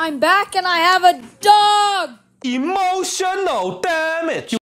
I'm back and I have a dog! Emotional damage.